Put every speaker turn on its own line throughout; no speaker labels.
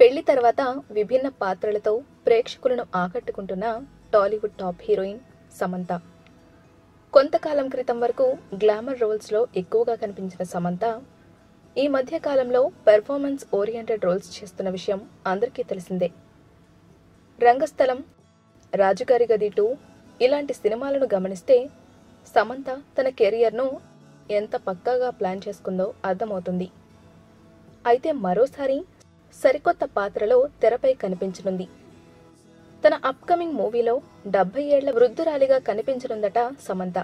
పెళ్ళి తర్వాత విభిన్న పాత్రలతో ప్రేక్షకులను ఆకట్టుకుంటున్న టాలీవుడ్ టాప్ హీరోయిన్ సమంత. కొంతకాలం క్రితం వరకు గ్లామర్ రోల్స్లో ఎక్కువగా కనిపించిన సమంత ఈ మధ్య కాలంలో పెర్ఫార్మెన్స్ ఓరియంటెడ్ రోల్స్ చేస్తున్న విషయం అందరికీ తెలిసిందే. రంగస్థలం రాజుగారి గది టూ ఇలాంటి సినిమాలను గమనిస్తే సమంత తన కెరియర్ను ఎంత పక్కాగా ప్లాన్ చేసుకుందో అర్థమవుతుంది. అయితే మరోసారి సరికొత్త పాత్రలో తెరపై కనిపించనుంది. తన అప్కమింగ్ మూవీలో డెబ్బై ఏళ్ళ వృద్ధురాలిగా కనిపించనుందట సమంత.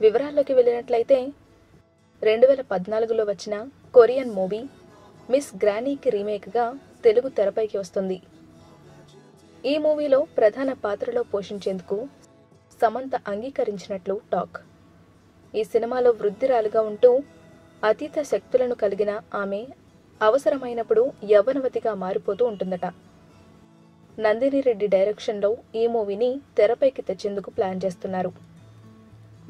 వివరాల్లోకి వెళ్ళినట్లయితే రెండు వేల పద్నాలుగులో వచ్చిన కొరియన్ మూవీ మిస్ గ్రానీకి రీమేక్గా తెలుగు తెరపైకి వస్తుంది. ఈ మూవీలో ప్రధాన పాత్రలో పోషించేందుకు సమంత అంగీకరించినట్లు టాక్. ఈ సినిమాలో వృద్ధిరాలుగా ఉంటూ అతీత శక్తులను కలిగిన ఆమె అవసరమైనప్పుడు యవ్వనవతిగా మారిపోతూ ఉంటుందట. నందిని రెడ్డి డైరెక్షన్లో ఈ మూవీని తెరపైకి తెచ్చేందుకు ప్లాన్ చేస్తున్నారు.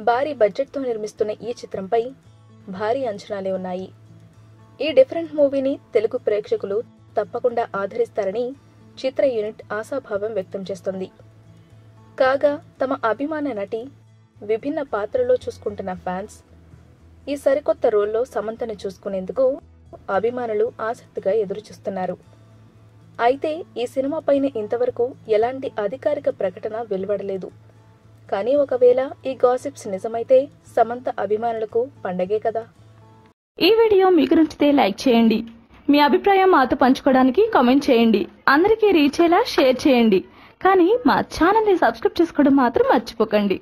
భారీ బడ్జెట్తో నిర్మిస్తున్న ఈ చిత్రంపై భారీ అంచనాలే ఉన్నాయి. ఈ డిఫరెంట్ మూవీని తెలుగు ప్రేక్షకులు తప్పకుండా ఆదరిస్తారని చిత్ర యూనిట్ ఆశాభావం వ్యక్తం చేస్తుంది. కాగా తమ అభిమాన నటి విభిన్న పాత్రలో చూసుకుంటున్న ఫ్యాన్స్ ఈ సరికొత్త రోల్లో సమంతను చూసుకునేందుకు అభిమానులు ఆసక్తిగా ఎదురుచూస్తున్నారు. అయితే ఈ సినిమా పైన ఇంతవరకు ఎలాంటి అధికారిక ప్రకటన వెలువడలేదు. కానీ ఒకవేళ ఈ గాసిప్స్ నిజమైతే సమంత అభిమానులకు పండగే కదా.
ఈ వీడియో మీకు నచ్చితే లైక్ చేయండి. మీ అభిప్రాయం మాతో పంచుకోవడానికి కామెంట్ చేయండి. అందరికీ రీచ్ అయ్యేలా షేర్ చేయండి. కానీ మా ఛానల్ని సబ్స్క్రైబ్ చేసుకోవడం మాత్రం మర్చిపోకండి.